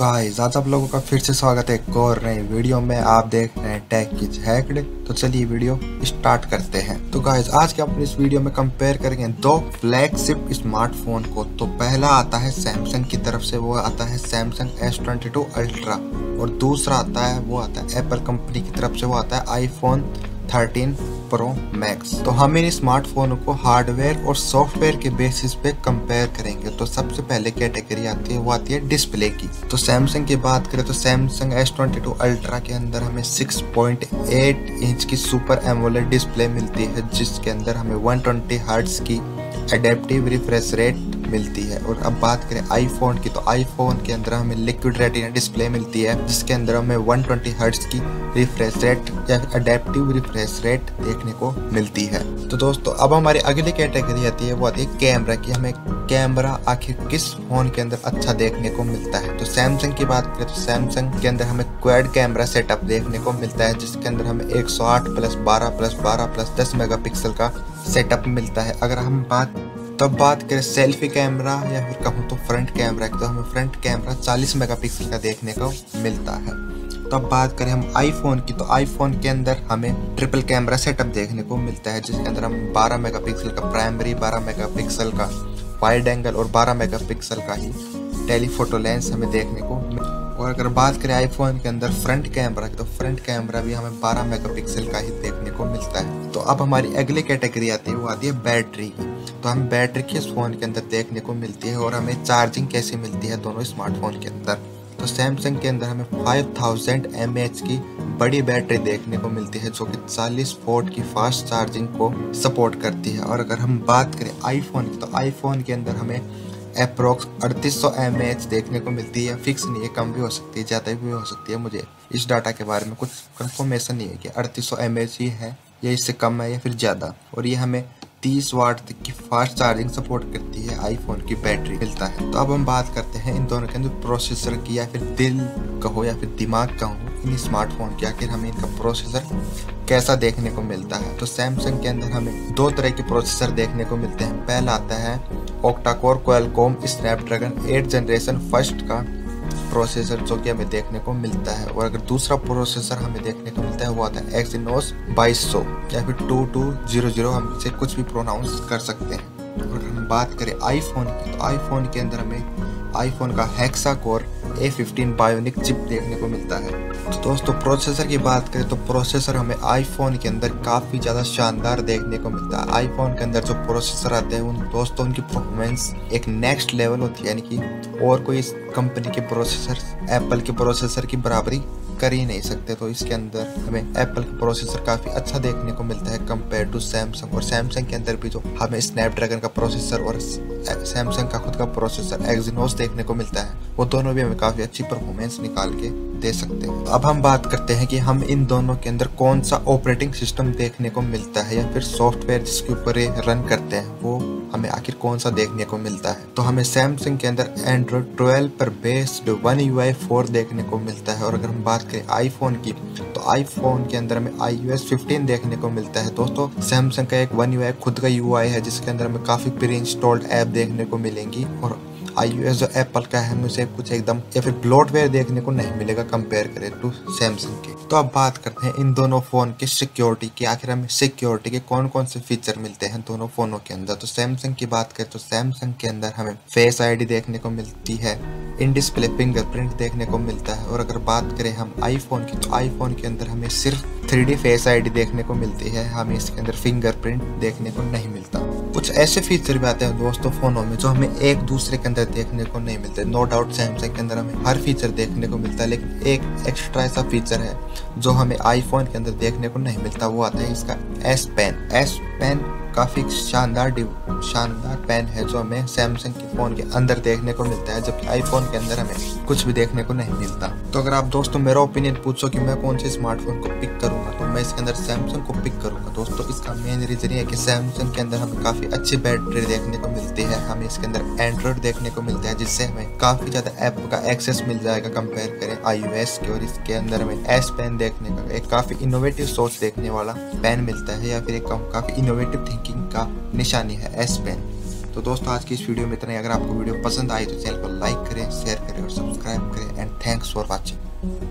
Guys आज आप लोगों का फिर से स्वागत है एक और नई वीडियो में। आप देख रहे हैं टेक किज हैक्ड तो चलिए वीडियो स्टार्ट करते हैं। तो गाइस आज के अपने इस वीडियो में कंपेयर करेंगे दो फ्लैगशिप स्मार्टफ़ोन को। तो पहला आता है सैमसंग की तरफ़ से, वो आता है Samsung S twenty two Ultra और दूसरा आता है, वो आता है एप्पल कंपनी की तरफ़ से, वो आता है आईफोन थर्टीन प्रो मैक्स तो हम इन स्मार्टफ़ोन को हार्डवेयर और सॉफ्टवेयर के बेसिस पे कंपेयर करेंगे। तो सबसे पहले कैटेगरी आती है, वो आती है डिस्प्ले की। तो सैमसंग की बात करें तो Samsung S twenty two Ultra के अंदर हमें 6.8 इंच की सुपर एमोलेड डिस्प्ले मिलती है, जिसके अंदर हमें 120 ट्वेंटी की एडेप्टिव रिफ्रेश रेट मिलती है। और अब बात करें आईफोन की तो आईफोन के अंदर हमें लिक्विड रेटिना डिस्प्ले मिलती है, जिसके अंदर हमें 120 ट्वेंटी की रिफ्रेश रेट या अडेप्टिव रिफ्रेश रेट देखने को मिलती है। तो दोस्तों, अब हमारी अगली कैटेगरी आती है, वो आती है कैमरा की। हमें कैमरा आखिर किस फ़ोन के अंदर अच्छा देखने को मिलता है? तो सैमसंग की बात करें तो सैमसंग के अंदर हमें क्वेड कैमरा सेटअप देखने को मिलता है, जिसके अंदर हमें 108 प्लस 12 प्लस 12 प्लस 10 मेगापिक्सल का सेटअप मिलता है। अगर हम बात तब बात करें सेल्फी कैमरा, या फिर कहूँ तो फ्रंट कैमरा की तो हमें फ्रंट कैमरा 40 मेगापिक्सल का देखने को मिलता है। तब बात करें हम आईफोन की तो आईफोन के अंदर हमें ट्रिपल कैमरा सेटअप देखने को मिलता है, जिसके अंदर हम 12 मेगापिक्सल का प्राइमरी 12 मेगापिक्सल का वाइड एंगल और 12 मेगापिक्सल का ही टेलीफोटो लेंस हमें देखने को और अगर बात करें आईफोन के अंदर फ्रंट कैमरा तो फ्रंट कैमरा भी हमें 12 मेगापिक्सल का ही देखने को मिलता है। तो अब हमारी अगली कैटेगरी आती है, वो आती है बैटरी की। तो हम बैटरी किस फ़ोन के अंदर देखने को मिलती है और हमें चार्जिंग कैसे मिलती है दोनों स्मार्टफ़ोन के अंदर? तो सैमसंग के अंदर हमें 5000 थाउज़ेंड की बड़ी बैटरी देखने को मिलती है, जो कि 40 वोल्ट की फास्ट चार्जिंग को सपोर्ट करती है। और अगर हम बात करें आईफोन की तो आईफोन के अंदर हमें अप्रोक्स अड़तीस सौ एम देखने को मिलती है। फिक्स नहीं है, कम भी हो सकती है, ज़्यादा भी हो सकती है। मुझे इस डाटा के बारे में कुछ कंफर्मेशन नहीं है कि एम ही है या इससे कम है या फिर ज़्यादा। और ये हमें 30 वाट तक की फास्ट चार्जिंग सपोर्ट करती है। आईफोन की बैटरी मिलता है। तो अब हम बात करते हैं इन दोनों के अंदर प्रोसेसर की या फिर दिल कहो या फिर दिमाग कहो, इन स्मार्टफ़ोन की आखिर हमें इनका प्रोसेसर कैसा देखने को मिलता है। तो सैमसंग के अंदर हमें दो तरह के प्रोसेसर देखने को मिलते हैं। पहला आता है octacore Qualcomm Snapdragon eight generation first का प्रोसेसर जो कि हमें देखने को मिलता है और अगर दूसरा प्रोसेसर हमें देखने को मिलता है वो आता है एक्सिनोस बाईस या फिर टू टू ज़ीरो ज़ीरो हम इसे कुछ भी प्रोनाउंस कर सकते हैं। और अगर हम बात करें आईफोन की तो आईफोन के अंदर हमें आईफोन का hexa core A fifteen Bionic chip देखने को मिलता है। तो दोस्तों प्रोसेसर की बात करें तो प्रोसेसर हमें आईफोन के अंदर काफ़ी ज़्यादा शानदार देखने को मिलता है। आईफोन के अंदर जो प्रोसेसर आते हैं, उन दोस्तों, उनकी परफॉर्मेंस एक नेक्स्ट लेवल होती है। यानी कि और कोई कंपनी के प्रोसेसर एप्पल के प्रोसेसर की बराबरी कर ही नहीं सकते तो इसके अंदर हमें एप्पल का प्रोसेसर काफ़ी अच्छा देखने को मिलता है कंपेयर टू सैमसंग और सैमसंग के अंदर भी जो हमें स्नैपड्रैगन का प्रोसेसर और सैमसंग का खुद का प्रोसेसर एक्जिनोस देखने को मिलता है। वो दोनों भी हमें काफ़ी अच्छी परफॉर्मेंस निकाल के दे सकते हैं। अब हम बात करते हैं कि हम इन दोनों के अंदर कौन सा ऑपरेटिंग सिस्टम देखने को मिलता है या फिर सॉफ्टवेयर जिसके ऊपर ये रन करते हैं, वो हमें आखिर कौन सा देखने को मिलता है? तो हमें सैमसंग के अंदर एंड्रॉइड 12 पर based one U I four देखने को मिलता है। और अगर हम बात करें आईफोन की तो आईफोन के अंदर हमें आई यू एस फिफ्टीन देखने को मिलता है। दोस्तों सैमसंग का एक वन यू आई खुद का यू आई है, जिसके अंदर हमें काफ़ी प्री इंस्टॉल्ड ऐप देखने को मिलेंगी। और आई जो एप्पल का है, मुझे कुछ एकदम या फिर ब्लोटवेयर देखने को नहीं मिलेगा कंपेयर करें टू सैमसंग के। तो अब बात करते हैं इन दोनों फ़ोन की सिक्योरिटी की। आखिर हमें सिक्योरिटी के कौन कौन से फीचर मिलते हैं दोनों फोनों के अंदर? तो सैमसंग की बात करें तो सैमसंग के अंदर हमें फेस आईडी देखने को मिलती है इन डिस्प्ले फिंगरप्रिंट देखने को मिलता है, और अगर बात करें हम आईफोन की तो आईफोन के अंदर हमें सिर्फ़ थ्री फेस आईडी देखने को मिलती है। हमें इसके अंदर फिंगरप्रिंट देखने को नहीं मिलता। कुछ ऐसे फीचर भी आते हैं दोस्तों फोनों में जो हमें एक दूसरे के अंदर देखने को नहीं मिलते। नो डाउट सैमसंग के अंदर हमें हर फीचर देखने को मिलता है, लेकिन एक एक्स्ट्रा ऐसा फीचर है जो हमें आईफोन के अंदर देखने को नहीं मिलता, वो आता है इसका एस पेन एस पेन काफ़ी शानदार शानदार पेन है जो हमें सैमसंग के फ़ोन के अंदर देखने को मिलता है, जबकि आईफोन के अंदर हमें कुछ भी देखने को नहीं मिलता। तो अगर आप दोस्तों मेरा ओपिनियन पूछो कि मैं कौन से स्मार्टफ़ोन को पिक करूँगा तो मैं इसके अंदर सैमसंग को पिक करूँगा। दोस्तों, इसका मेन रीज़न ये है कि सैमसंग के अंदर हमें काफ़ी अच्छी बैटरी देखने को मिलती है, हमें इसके अंदर एंड्रॉयड देखने को मिलता है, जिससे हमें काफ़ी ज़्यादा ऐप का एक्सेस मिल जाएगा कंपेयर करें आई के, और इसके अंदर हमें एस पेन देखने का एक काफ़ी इनोवेटिव सोच देखने वाला पेन मिलता है, या फिर एक काफ़ी इनोवेटिव थिंकिंग का निशानी है एस पेन तो दोस्तों, आज की इस वीडियो में इतना ही। अगर आपको वीडियो पसंद आई तो चैनल को लाइक करें शेयर करें और सब्सक्राइब करें। And thanks for watching